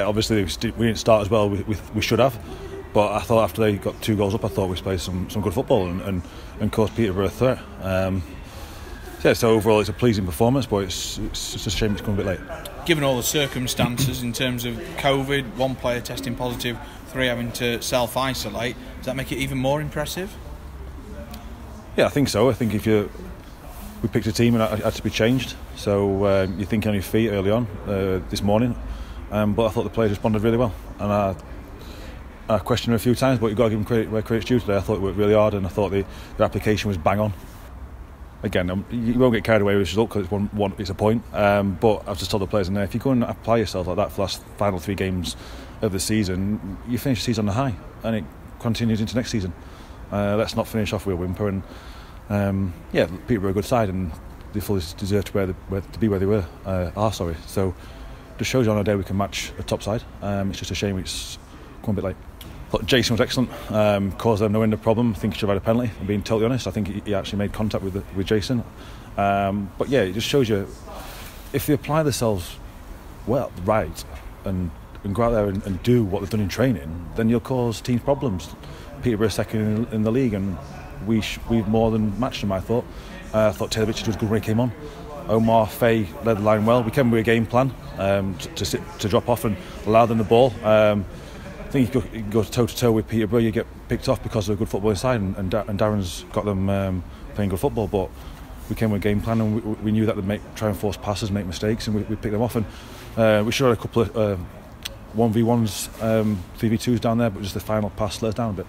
Obviously, we didn't start as well we, we, we should have, but I thought after they got two goals up, I thought we played some, some good football and, and, and caused Peterborough a threat. Um, yeah, so overall it's a pleasing performance, but it's, it's, it's a shame it's come a bit late. Given all the circumstances in terms of COVID, one player testing positive, three having to self isolate, does that make it even more impressive? Yeah, I think so. I think if you we picked a team and it had to be changed, so um, you think on your feet early on uh, this morning. Um, but I thought the players responded really well, and I, I questioned them a few times, but you've got to give them credit where credit's due today. I thought it worked really hard, and I thought the, application was bang on again, um, you won't get carried away with the result because it's one, one, it's a point. Um, but I've just told the players in there, if you go and apply yourself like that for the last final three games of the season, you finish the season on a high, and it continues into next season. Uh, let's not finish off with a whimper. And um, yeah, Peterborough are a good side, and they fully deserve to, where they, where, to be where they were. Uh, are sorry. So just shows you on a day we can match a top side. Um, it's just a shame it's come a bit late thought Jason was excellent, um, caused them no end of problem. I think he should have had a penalty. I'm being totally honest. I think he, he actually made contact with the, with Jason. Um, but yeah, it just shows you if they apply themselves well, right, and, and go out there and, and do what they've done in training, then you'll cause teams problems. Peterborough second in, in the league, and we sh- we've more than matched them. I thought. Uh, I thought Taylor Richards was good when he came on. Omar Faye led the line well. We came with a game plan um, to, to, sit, to drop off and allow them the ball. Um, I think you go, go toe to toe with Peterborough, you get picked off because of good football inside, and, and, Darren's got them um, playing good football. But we came with a game plan, and we, we knew that they'd make, try and force passes, make mistakes, and we, we picked them off. And uh, we have had a couple of uh, one v ones, um, three v twos down there, but just the final pass us down a bit.